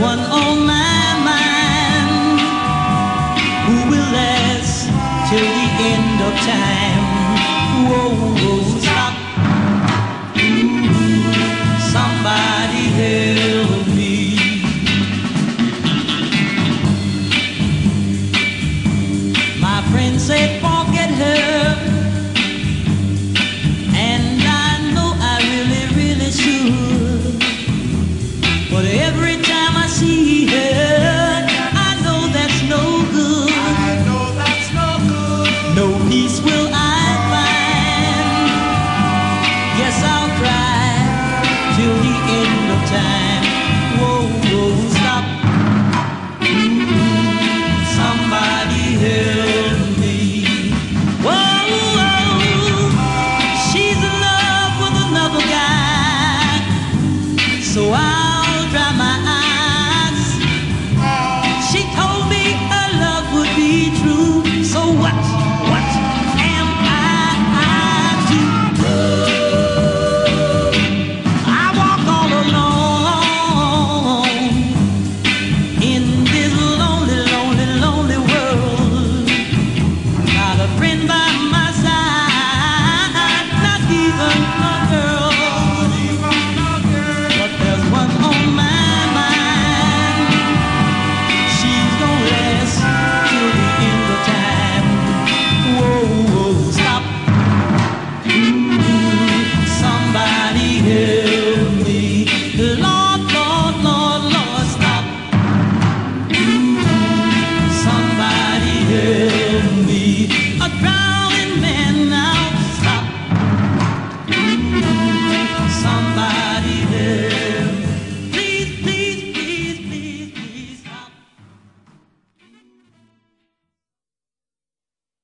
One on my mind who will last till the end of time. Whoa, whoa, stop. Ooh, somebody help me. My friend said. I